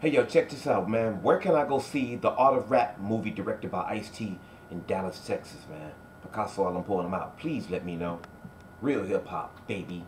Hey yo, check this out, man. Where can I go see the Art of Rap movie directed by Ice-T in Dallas, Texas, man? Picasso, I'm pulling them out. Please let me know. Real hip hop, baby.